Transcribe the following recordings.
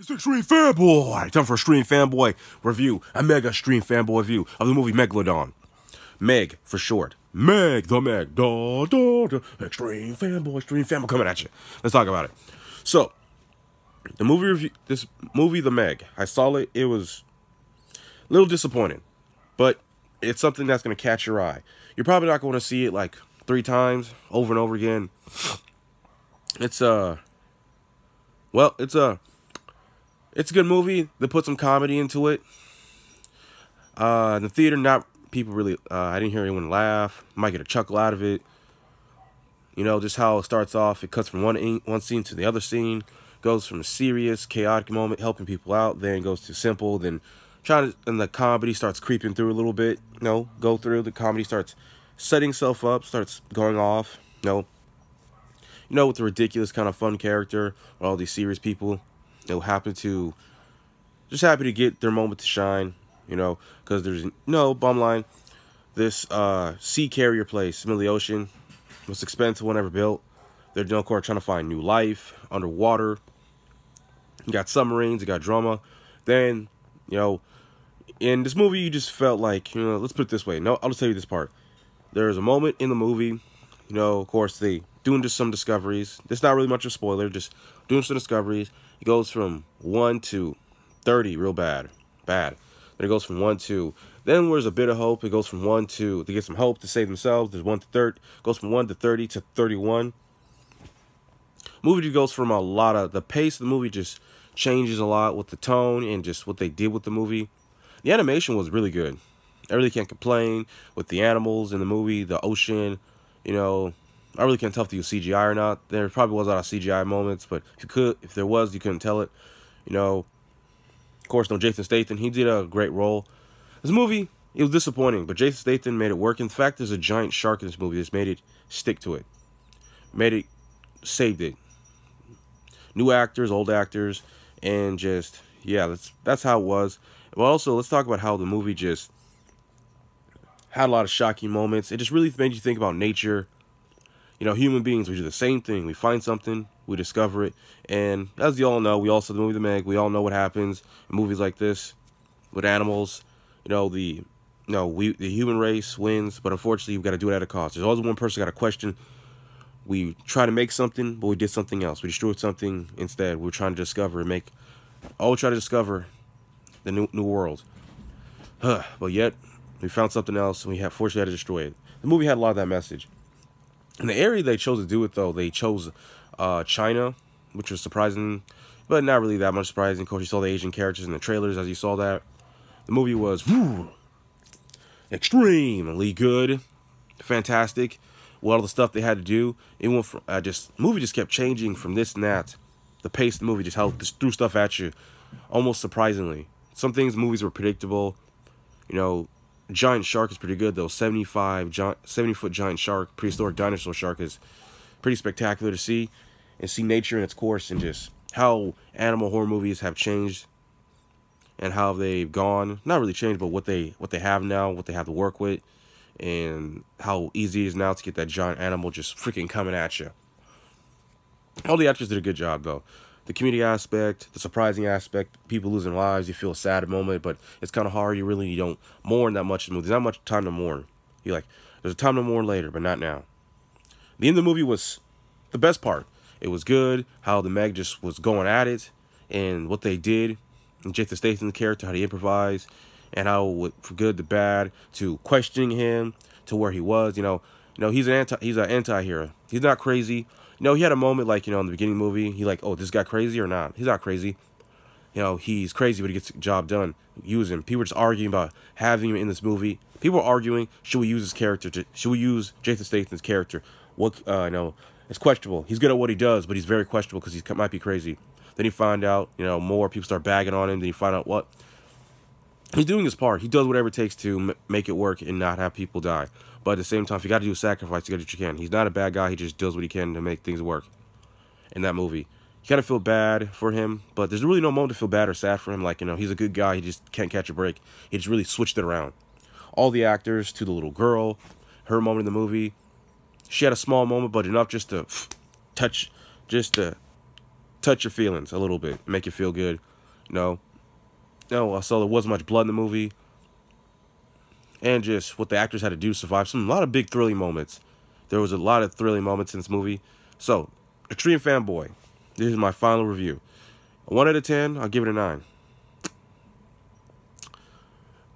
It's Extreme Fanboy! Time for a Stream Fanboy review, a mega Stream Fanboy review of the movie Megalodon. Meg, for short. Meg, the Meg, da, da, da. Extreme Fanboy, Extreme Fanboy coming at you. Let's talk about it. So, the movie review, this movie, The Meg, I saw it, it was a little disappointing, but it's something that's going to catch your eye. You're probably not going to see it like three times over and over again. It's, uh, well, it's a it's a good movie. They put some comedy into it. Uh, the theater, not people really. Uh, I didn't hear anyone laugh. Might get a chuckle out of it. You know, just how it starts off. It cuts from one one scene to the other scene. Goes from a serious, chaotic moment, helping people out. Then goes to simple. Then trying to, and the comedy starts creeping through a little bit. You know, go through. The comedy starts setting itself up. Starts going off. You know, you know, with the ridiculous kind of fun character, all these serious people they'll happen to just happy to get their moment to shine, you know, because there's no bum line. This uh, sea carrier place, middle of the ocean, most expensive one ever built. They're course trying to find new life underwater. You got submarines, you got drama. Then, you know, in this movie, you just felt like, you know, let's put it this way. No, I'll just tell you this part. There's a moment in the movie, you know, of course, they doing just some discoveries. It's not really much of a spoiler, just doing some discoveries. It goes from 1 to 30, real bad. Bad. Then it goes from 1 to, then there's a bit of hope. It goes from 1 to, to get some hope to save themselves. There's 1 to 30, goes from 1 to 30 to 31. Movie goes from a lot of, the pace of the movie just changes a lot with the tone and just what they did with the movie. The animation was really good. I really can't complain with the animals in the movie, the ocean, you know, I really can't tell if you CGI or not. There probably was a lot of CGI moments, but if you could, if there was, you couldn't tell it. You know, of course, no Jason Statham. He did a great role. This movie, it was disappointing, but Jason Statham made it work. In fact, there's a giant shark in this movie that's made it stick to it. Made it, saved it. New actors, old actors, and just, yeah, that's, that's how it was. But also, let's talk about how the movie just had a lot of shocking moments. It just really made you think about nature, you know, human beings, we do the same thing. We find something, we discover it, and as you all know, we all saw the movie The Meg. We all know what happens in movies like this with animals. You know, the you know, we the human race wins, but unfortunately, you've got to do it at a cost. There's always one person got a question. We try to make something, but we did something else. We destroyed something instead. We are trying to discover and make. All we try to discover the new new world. but yet, we found something else, and we have fortunately had to destroy it. The movie had a lot of that message. In the area they chose to do it, though, they chose uh, China, which was surprising, but not really that much surprising. Of course, you saw the Asian characters in the trailers as you saw that. The movie was whew, extremely good, fantastic. Well, the stuff they had to do, it went from uh, just movie just kept changing from this and that. The pace of the movie just how just threw stuff at you, almost surprisingly. Some things movies were predictable, you know, giant shark is pretty good though. 75 giant, 70 foot giant shark, prehistoric dinosaur shark is pretty spectacular to see and see nature in its course and just how animal horror movies have changed and how they've gone. Not really changed, but what they what they have now, what they have to work with, and how easy it is now to get that giant animal just freaking coming at you. All the actors did a good job though the community aspect, the surprising aspect, people losing lives, you feel a sad moment, but it's kind of hard. You really you don't mourn that much in the movie. There's not much time to mourn. You like, there's a time to mourn later, but not now. The end of the movie was the best part. It was good, how the Meg just was going at it, and what they did, and Jason Statham's character, how he improvised, and how from good to bad, to questioning him, to where he was, you know, you know, he's an anti he's an anti-hero. He's not crazy. Know, he had a moment like, you know, in the beginning the movie, he like, oh, this guy crazy or not? He's not crazy. You know, he's crazy, but he gets the job done. Use him. People were just arguing about having him in this movie. People were arguing, should we use his character? To, should we use Jason Statham's character? What, uh, you know, it's questionable. He's good at what he does, but he's very questionable because he might be crazy. Then you find out, you know, more people start bagging on him. Then you find out what he's doing his part. He does whatever it takes to make it work and not have people die. But at the same time, if you got to do a sacrifice, you got to do what you can. He's not a bad guy. He just does what he can to make things work in that movie. You kind of feel bad for him, but there's really no moment to feel bad or sad for him. Like, you know, he's a good guy. He just can't catch a break. He just really switched it around. All the actors to the little girl, her moment in the movie. She had a small moment, but enough just to touch, just to touch your feelings a little bit, make you feel good. No. No, so there wasn't much blood in the movie. And just what the actors had to do to survive. Some a lot of big thrilling moments. There was a lot of thrilling moments in this movie. So, Extreme Fanboy. This is my final review. A 1 out of 10, I'll give it a 9.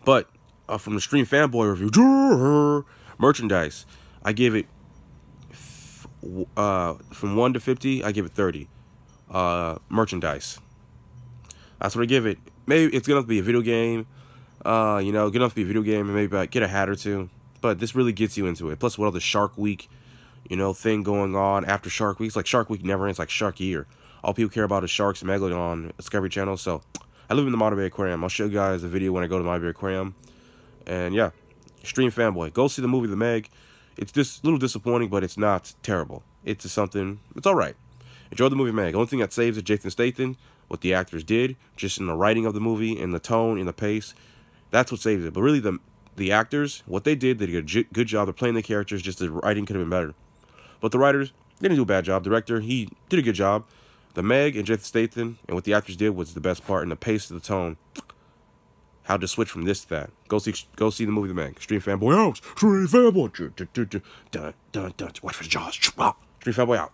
But uh, from the Extreme Fanboy review, merchandise, I give it uh, from 1 to 50, I give it 30. Uh, merchandise. That's what I give it. Maybe it's going to be a video game. Uh, you know, good enough to be a video game and maybe get a hat or two. But this really gets you into it. Plus, what other Shark Week, you know, thing going on after Shark Week. It's like Shark Week never ends, like Shark Year. All people care about is sharks Megalodon Discovery Channel. So, I live in the Monterey Bay Aquarium. I'll show you guys a video when I go to the Monterey Bay Aquarium. And yeah, stream Fanboy. Go see the movie The Meg. It's just a little disappointing, but it's not terrible. It's something, it's all right. Enjoy the movie Meg. Only thing that saves is Jason Statham, what the actors did, just in the writing of the movie, in the tone, in the pace. That's what saves it. But really, the the actors, what they did, they did a good job. They're playing the characters. Just the writing could have been better. But the writers didn't do a bad job. Director, he did a good job. The Meg and Jason Statham and what the actors did was the best part, and the pace of the tone how to switch from this to that. Go see go see the movie The Meg. Stream fanboy out. Stream fanboy. Dun, dun, dun, dun. Watch for the jaws. Stream fanboy out.